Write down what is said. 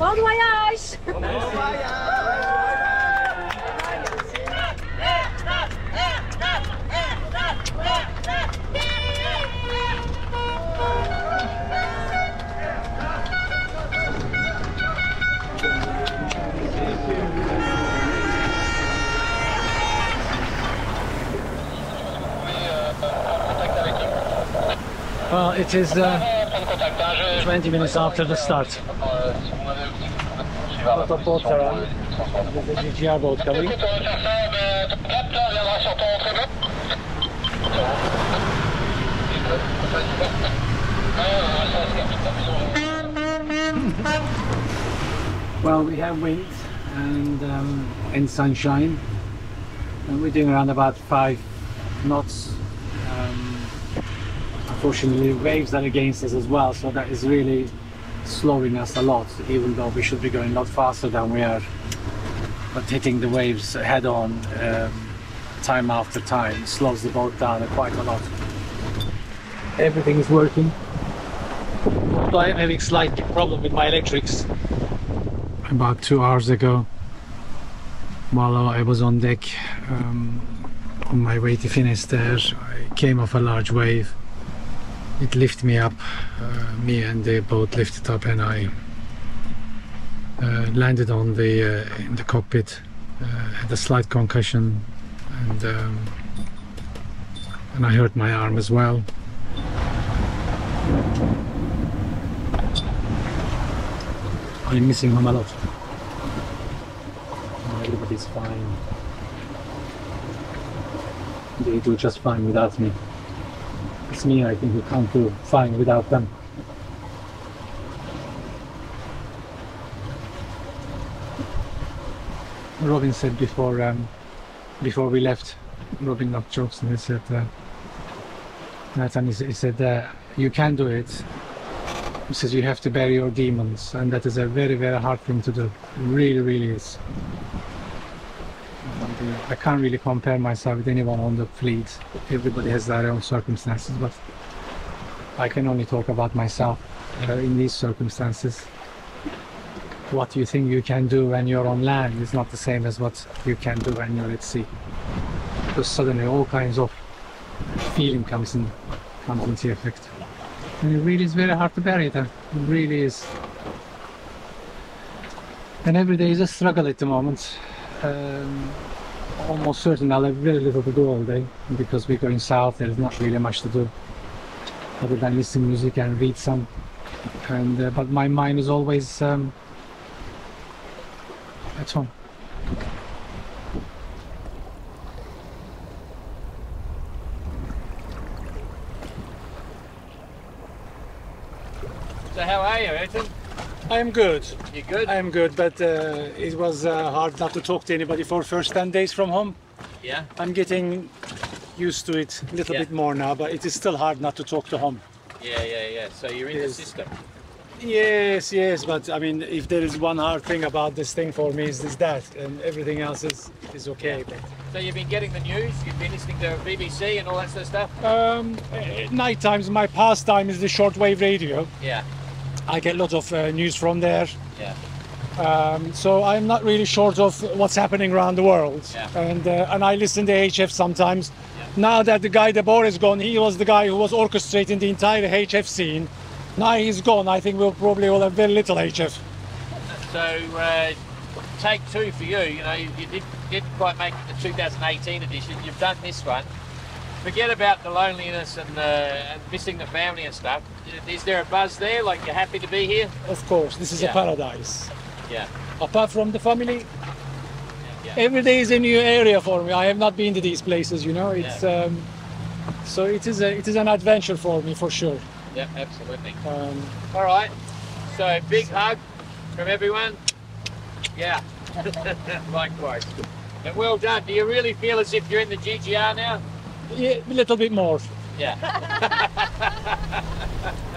Bon voyage! Well, it is uh, 20 minutes after the start. Boats around. There's GGR boat coming. Well, we have wind and um, and sunshine, and we're doing around about five knots. Unfortunately, waves are against us as well, so that is really slowing us a lot. Even though we should be going a lot faster than we are, but hitting the waves head on, um, time after time, slows the boat down quite a lot. Everything is working. So I'm having slight problem with my electrics. About two hours ago, while I was on deck, um, on my way to Finisterre, I came off a large wave. It lifted me up, uh, me and the boat lifted up, and I uh, landed on the uh, in the cockpit. Uh, had a slight concussion, and um, and I hurt my arm as well. I'm missing home a lot. Everybody's fine. They do just fine without me. Me, I think, who can't do fine without them. Robin said before um, before we left, Robin Knox-Johnston and he said uh, he, he said uh, you can do it. He says you have to bury your demons and that is a very very hard thing to do. It really really is. I can't really compare myself with anyone on the fleet. Everybody has their own circumstances, but I can only talk about myself uh, in these circumstances. What you think you can do when you're on land is not the same as what you can do when you're at sea. Because suddenly all kinds of feeling comes in comes into effect. And it really is very hard to bury them. It really is. And every day is a struggle at the moment. Um, almost certain I'll have very little to do all day because we're going south. There's not really much to do other than listen to music and read some. And uh, but my mind is always um, at home. So how are you, Ertan? I am good. You good? I am good, but uh, it was uh, hard not to talk to anybody for first 10 days from home. Yeah. I'm getting used to it a little Yeah. bit more now, but it is still hard not to talk to home. Yeah, yeah, yeah. So you're in Yes. the system. Yes, yes, but I mean, if there is one hard thing about this thing for me, is, this that, and everything else is is okay. So you've been getting the news. You've been listening to BBC and all that sort of stuff. Um, uh, night times, my pastime is the shortwave radio. Yeah. I get lots of uh, news from there. Yeah. Um, so I'm not really short of what's happening around the world. Yeah. And uh, and I listen to HF sometimes. Now that the guy Debor is gone, he was the guy who was orchestrating the entire HF scene. Now he's gone. I think we'll probably will have very little HF. So uh, take two for you. You know, you, you did, didn't quite make the 2018 edition. You've done this one. Forget about the loneliness and, uh, and missing the family and stuff. Is there a buzz there? Like you're happy to be here? Of course, this is Yeah. a paradise. Yeah. Apart from the family, Yeah. every day is a new area for me. I have not been to these places, you know. It's um, so it is a it is an adventure for me for sure. Yeah. Absolutely. Um, All right. So big hug from everyone. Yeah. Likewise. And well done. Do you really feel as if you're in the GGR now? Yeah, a little bit more. Yeah.